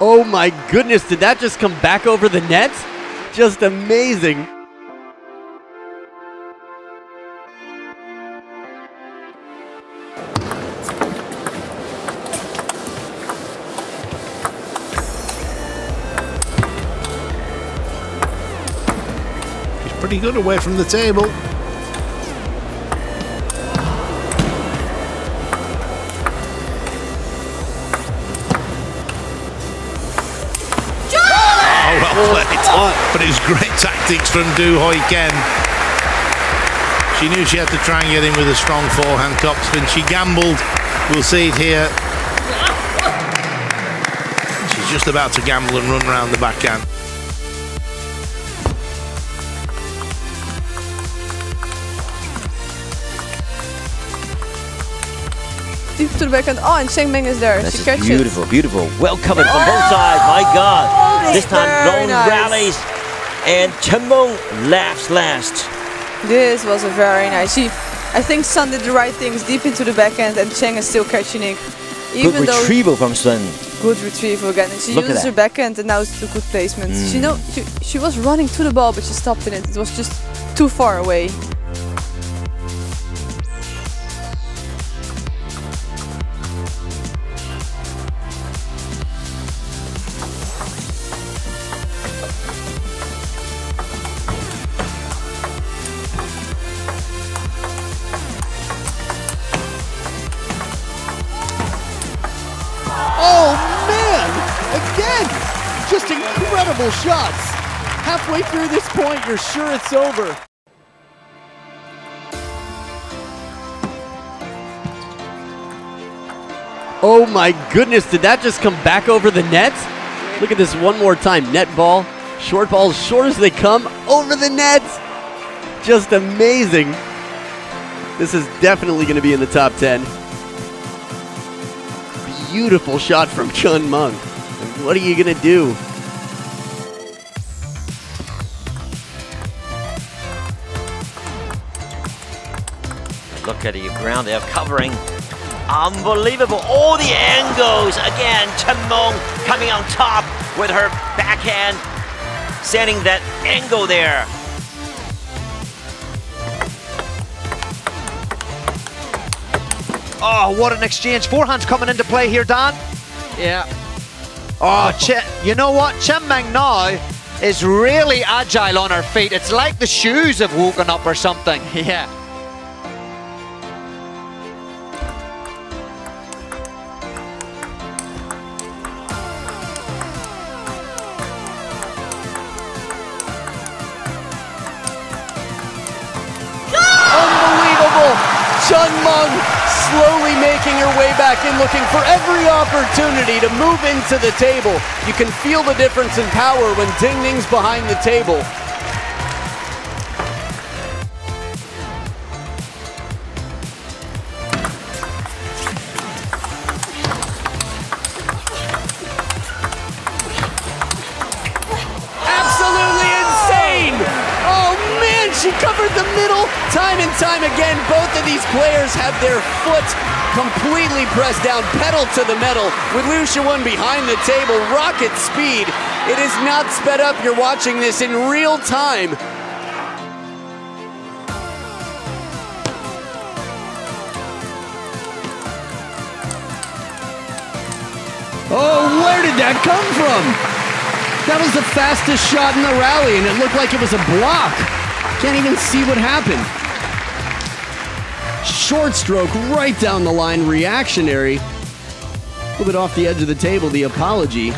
Oh my goodness, did that just come back over the net? Just amazing. He's pretty good away from the table. Played. But it was great tactics from Doo Hoi Kem. She knew she had to try and get in with a strong forehand topspin. She gambled. We'll see it here. She's just about to gamble and run round the backhand. Deep to the backhand. Oh, and Chen Meng is there. This she is catches. beautiful, beautiful. Well covered from both sides. My God. That's This time, very nice. rallies. And Chen Meng laughs last. This was a very nice. She, I think Sun did the right things deep into the backhand, and Chen is still catching it. Good Even though retrieval from Sun. good retrieval again, and she Look uses her backhand, and now it's the good placement. She Mm. know she, she was running to the ball, but she stopped in it. It was just too far away. Incredible shots! Halfway through this point, you're sure it's over. Oh my goodness, did that just come back over the net? Look at this one more time. Net ball, short ball, as short as they come, over the net. Just amazing. This is definitely going to be in the top 10 beautiful shot from Chen Meng. What are you gonna do? Look at the ground they're covering. Unbelievable. All the angles. Again, Chen Meng coming on top with her backhand, sending that angle there. Oh, what an exchange. Forehands coming into play here, Dan. Yeah. Oh, Ch- you know what? Chen Meng now is really agile on her feet. It's like the shoes have woken up or something. Yeah. Chen Meng slowly making her way back in, looking for every opportunity to move into the table. You can feel the difference in power when Ding Ning's behind the table. Time and time again. Both of these players have their foot completely pressed down, pedal to the metal, with Liu Shiwen behind the table, rocket speed. It is not sped up. You're watching this in real time. Oh, where did that come from? That was the fastest shot in the rally, and it looked like it was a block. Can't even see what happened. Short stroke right down the line, reactionary. A little bit off the edge of the table, the apology.